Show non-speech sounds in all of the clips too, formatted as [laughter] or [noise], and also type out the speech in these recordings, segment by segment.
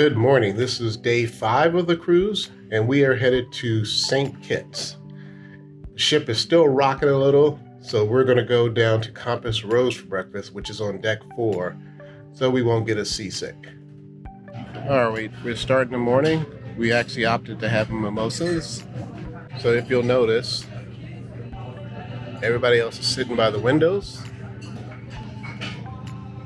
Good morning. This is day five of the cruise, and we are headed to St. Kitts. The ship is still rocking a little, so we're going to go down to Compass Rose for breakfast, which is on deck four, so we won't get a seasick. All right, we're starting the morning. We actually opted to have mimosas. So if you'll notice, everybody else is sitting by the windows,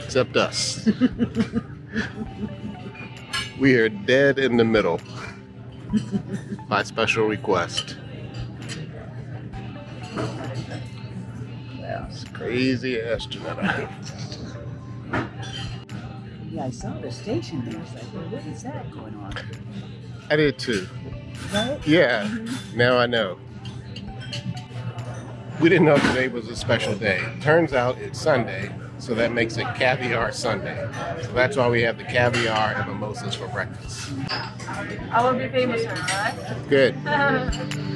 except us. [laughs] we are dead in the middle by special request. That's crazy ass Johnetta. Yeah, I saw the station there. It's like, well, what is that going on? I did too. Right? Yeah, mm-hmm. now I know. We didn't know today was a special day. Turns out it's Sunday, so that makes it Caviar Sunday. So that's why we have the caviar and mimosas for breakfast. I will be famous for that. Good. [laughs]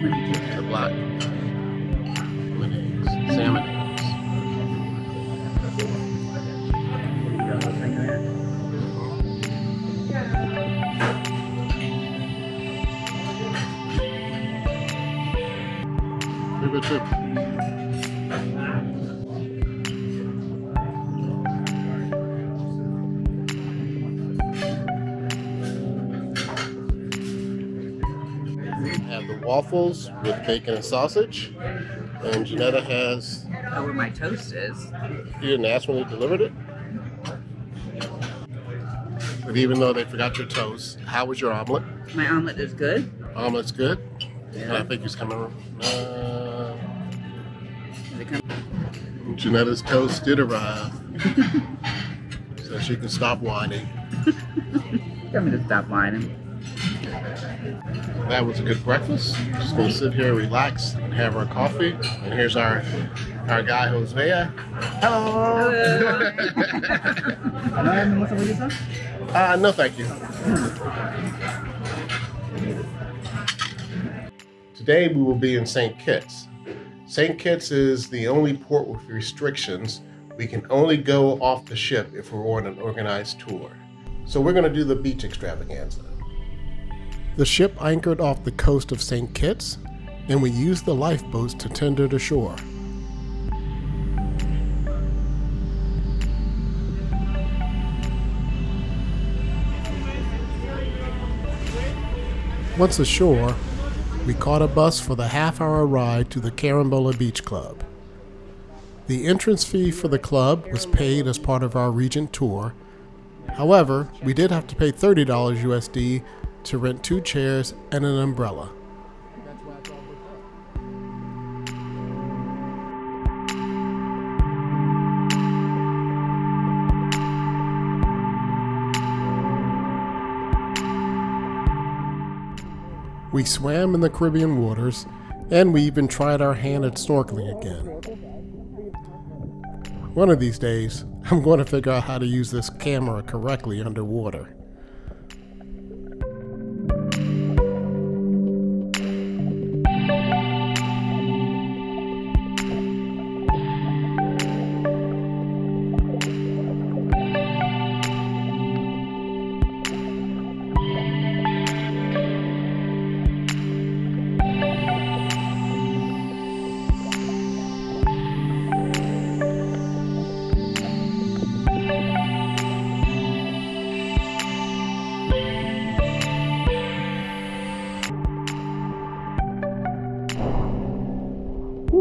3D block. Waffles with bacon and sausage. And Johnetta has, Oh, where my toast is. you didn't ask when they delivered it? But even though they forgot your toast, how was your omelet? My omelet is good. Omelet's good. And I think he's coming. Uh, come- Johnetta's toast did arrive. so she can stop whining. [laughs] Tell me to stop whining. That was a good breakfast. Just gonna sit here, relax, and have our coffee. And here's our our guy Hosea. Hello. No, I haven't listened to what you said? uh, no, thank you. Today we will be in St. Kitts. St. Kitts is the only port with restrictions. We can only go off the ship if we're on an organized tour. So we're going to do the beach extravaganza. The ship anchored off the coast of St. Kitts, and we used the lifeboats to tender the shore. Once ashore, we caught a bus for the half hour ride to the Carambola Beach Club. The entrance fee for the club was paid as part of our Regent tour. However, we did have to pay $30 USD to rent two chairs and an umbrella. We swam in the Caribbean waters, and we even tried our hand at snorkeling again. One of these days, I'm going to figure out how to use this camera correctly underwater.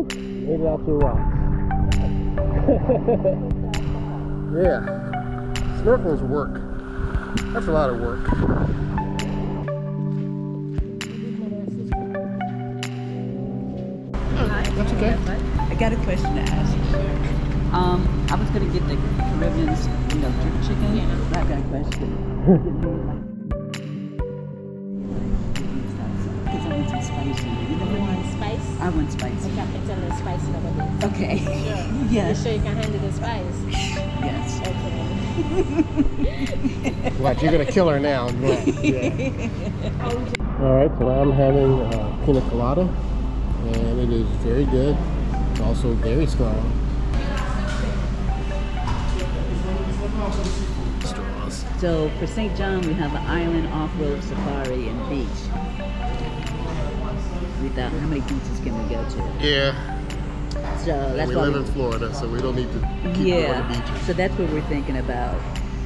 Natural rocks. [laughs] yeah, snorkeling's work. That's a lot of work. That's okay. I got a question to ask. Um, I was gonna get the Caribbean's, you know, jerk chicken. Yeah. I got a question. [laughs] I want spicy. Okay, I can tell the spice over there. Okay. Sure. [laughs] You Yes. sure you can handle the spice? Yes. Okay. What, you're gonna kill her now. [laughs] Yeah. All right, so I'm having uh, pina colada, and it is very good. It's also very strong. Straws. So for St. John, we have an island off-road safari and beach. We thought, how many beaches can we go to? Yeah, So that's we why live we, in Florida, so we don't need to keep yeah. going to beaches. So that's what we're thinking about.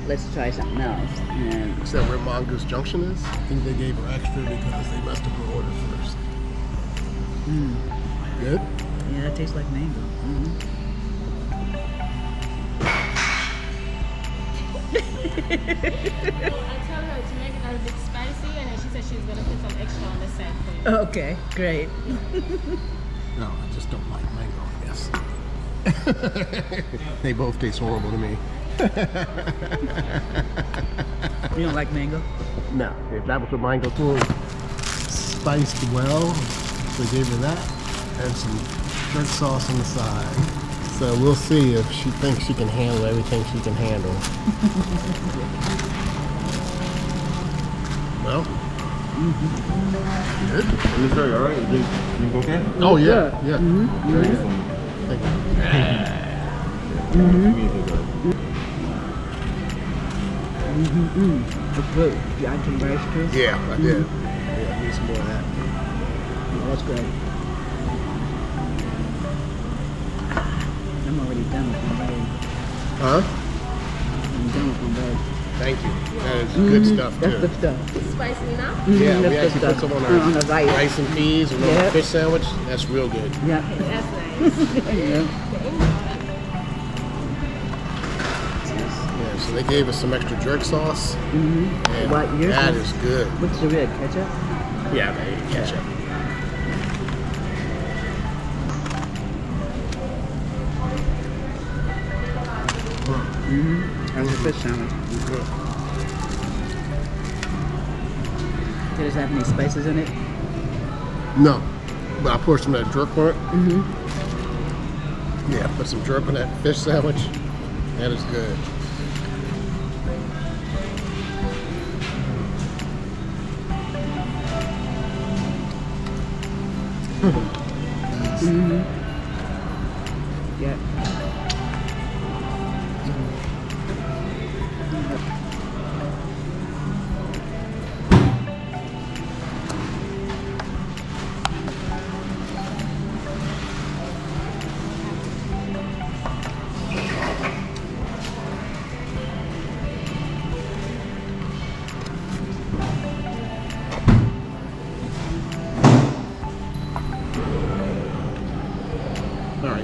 Let's try something else. And Is that where Mongoose Junction is? I think they gave her extra because they must have ordered first. mm, Good? yeah, that tastes like mango. [laughs] hmm I told her to make it a little bit spicy, and then she said she was gonna put some extra on the side for you. Okay, great. No, I just don't like mango, I guess. [laughs] they both taste horrible to me. [laughs] You don't like mango? No, if that was a mango too, spiced well, they gave her that and some jerk sauce on the side. So we'll see if she thinks she can handle everything she can handle. [laughs] well, Mm-hmm. Oh, good. Is this all right? You drink, drink mm-hmm. okay? Oh yeah, yeah. Very good. Thank you. Me too, guys. Mm-hmm. That's good. You add some rice? Yeah, I did. Mm-hmm. Yeah, I need some more of that. Yeah, that's great. I'm already done with my bag. Huh? I'm done with my bag. Thank you. That is good stuff That's too. good stuff. Spicy enough? Mhm, Yeah, that's we good actually put stuff. some on Uh, our on the rice. rice and peas and on Yep. fish sandwich. That's real good. Yeah. That's [laughs] nice. yeah. Yeah, so they gave us some extra jerk sauce. Mm-hmm. And What, yours that is- is good. What's the red ketchup? Yeah, they ketchup. Mm-hmm. How's the fish sandwich? Does it have any spices in it? No, but I poured some of that jerk on it. Mm-hmm. Yeah, put some jerk on that fish sandwich. That is good. Mm-hmm.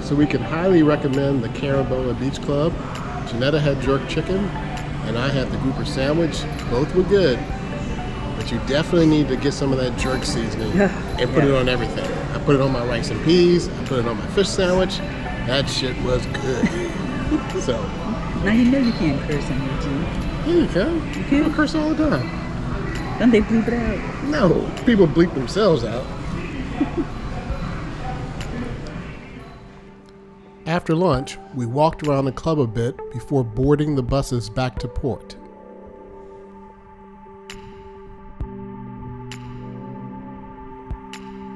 So we can highly recommend the Carambola Beach Club. Johnetta had jerk chicken, and I had the grouper sandwich. Both were good, but you definitely need to get some of that jerk seasoning and put it on everything. I put it on my rice and peas. I put it on my fish sandwich. That shit was good. [laughs] so Now you know you can't curse on YouTube. here you go. People curse all the time. Don't they bleep it out? No, people bleep themselves out. [laughs] After lunch, we walked around the club a bit before boarding the buses back to port.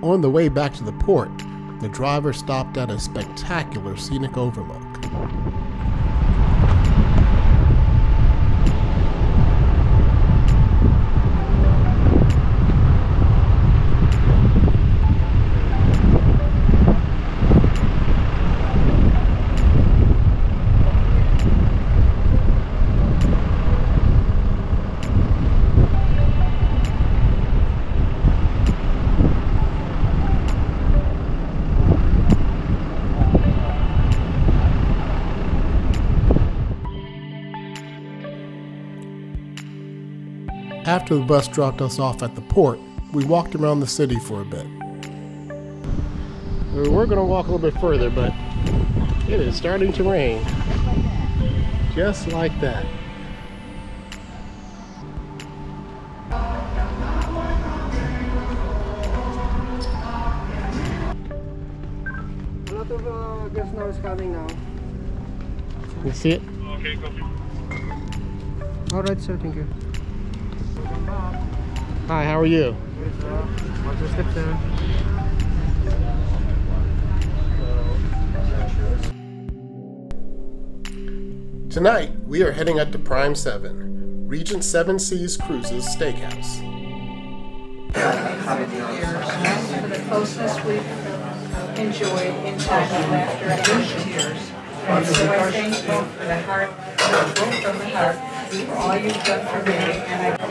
On the way back to the port, the driver stopped at a spectacular scenic overlook. After the bus dropped us off at the port, we walked around the city for a bit. We were going to walk a little bit further, but it is starting to rain. Just like that. A lot of uh, guest now is coming now. You see it? All right, sir. Thank you. Hi, how are you? Watch your step, sir. Tonight, we are heading up to Prime 7, Regent 7 Seas Cruises Steakhouse. for the closeness we've enjoyed in time of laughter and tears. And so I thank you for the heart, both from the heart, for all you've done for me, and I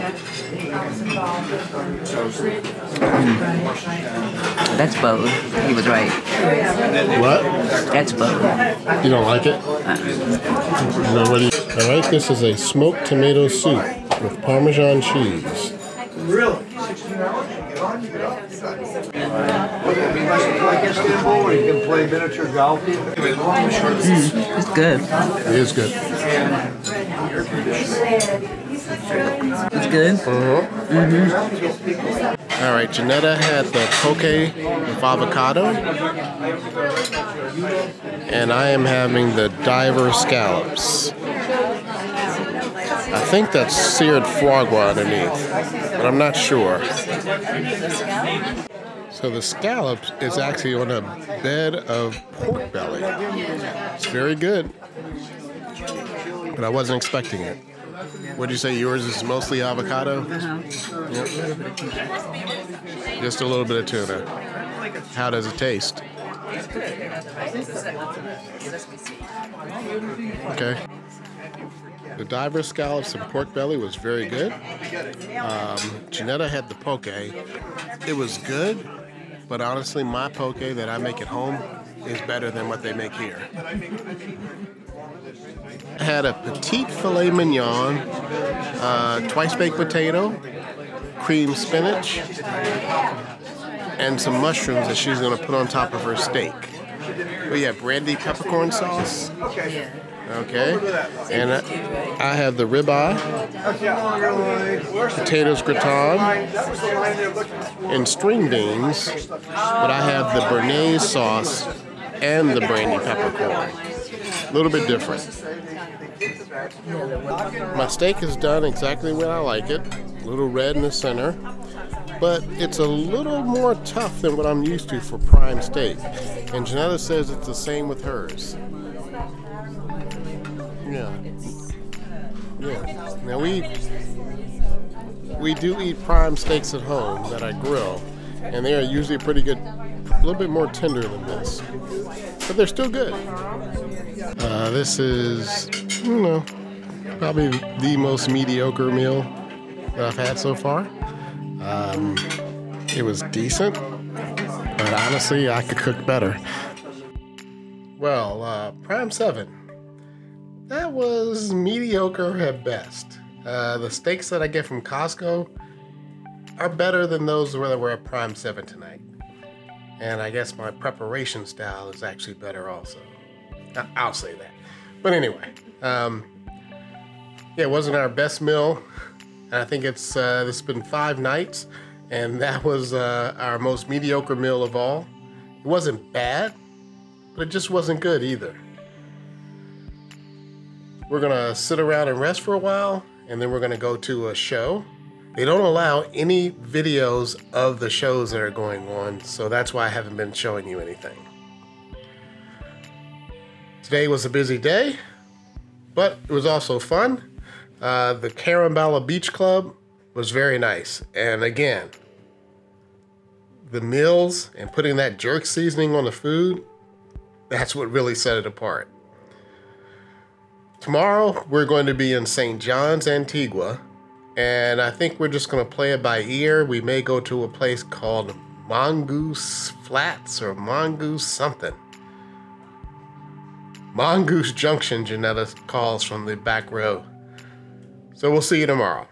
I was involved That's both. He was right. What? That's both. You don't like it? No, what do you- All right, this is a smoked tomato soup with Parmesan cheese. Really? Istanbul, you can play miniature golf. It's good. It is good. It's good. Mm-hmm. All right, Johnetta had the poke with avocado, and I am having the diver scallops. I think that's seared foie gras underneath, but I'm not sure. So the scallops is actually on a bed of pork belly. It's very good, but I wasn't expecting it. What'd you say yours is mostly avocado? Just a little bit of tuna. How does it taste? Okay. The diver scallops and pork belly was very good. Um, Johnetta had the poke. It was good, but honestly, my poke that I make at home is better than what they make here. Had a petite filet mignon, uh, twice baked potato, cream spinach, and some mushrooms that she's going to put on top of her steak. We have brandy peppercorn sauce. Okay. And I I have the ribeye, potatoes gratin, and string beans. But I have the béarnaise sauce and the brandy peppercorn. A little bit different. My steak is done exactly where I like it. A little red in the center. But it's a little more tough than what I'm used to for prime steak. And Johnetta says it's the same with hers. Yeah. Yeah. Now we we do eat prime steaks at home that I grill, and they are usually pretty good, a little bit more tender than this, but they're still good. Uh, this is, you know, probably the most mediocre meal that I've had so far. Um, it was decent, but honestly, I could cook better. Well, uh, Prime 7. That was mediocre at best. Uh, the steaks that I get from Costco are better than those that were at Prime 7 tonight. And I guess my preparation style is actually better also. I'll say that. But anyway, um, yeah, it wasn't our best meal. And I think it's uh, this has been five nights, and that was uh, our most mediocre meal of all. It wasn't bad, but it just wasn't good either. We're gonna sit around and rest for a while, and then we're gonna go to a show. They don't allow any videos of the shows that are going on, so that's why I haven't been showing you anything. Today was a busy day, but it was also fun. Uh, the Carambola Beach Club was very nice, and again, the meals and putting that jerk seasoning on the food, that's what really set it apart. Tomorrow, we're going to be in St. John's, Antigua, and I think we're just going to play it by ear. We may go to a place called Mongoose Flats or Mongoose something. Mongoose Junction, Johnetta calls from the back row. So we'll see you tomorrow.